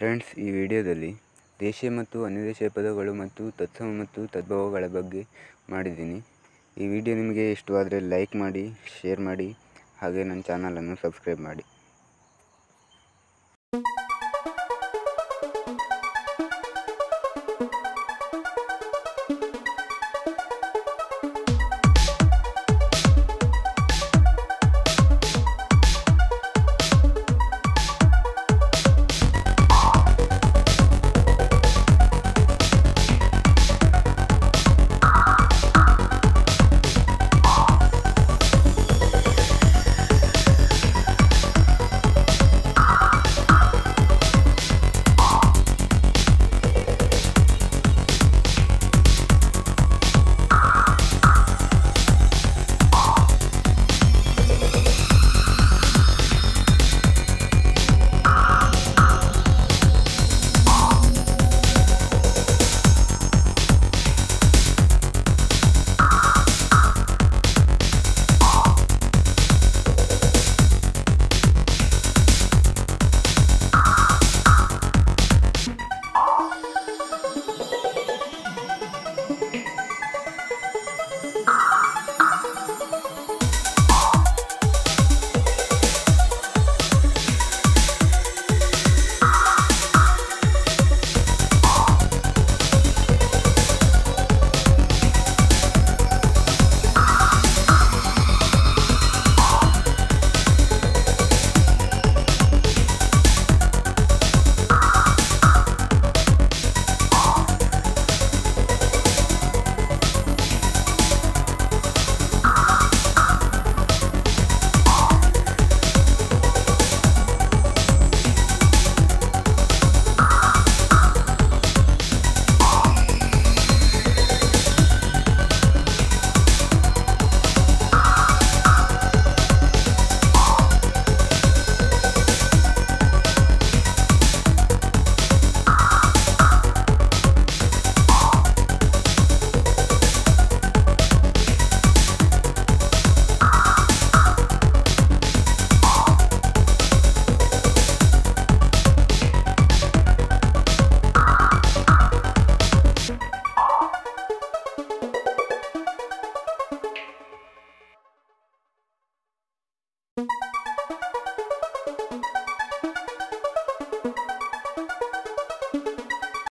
Friends, ಈ ವಿಡಿಯೋದಲ್ಲಿ ದೇಶೀಯ ಮತ್ತು ಅನ್ಯದೇಶೀಯ ಪದಗಳು ಮತ್ತು ತತ್ಸಮ ಮತ್ತು ತದ್ಭವಗಳ ಬಗ್ಗೆ ಮಾಡಿದ್ದೀನಿ. ಈ ವಿಡಿಯೋ ನಿಮಗೆ ಇಷ್ಟವಾದರೆ ಲೈಕ್ ಮಾಡಿ ಶೇರ್ ಮಾಡಿ, ಹಾಗೆ ನನ್ನ ಚಾನಲನ್ನು ಸಬ್ಸ್ಕ್ರೈಬ್ ಮಾಡಿ.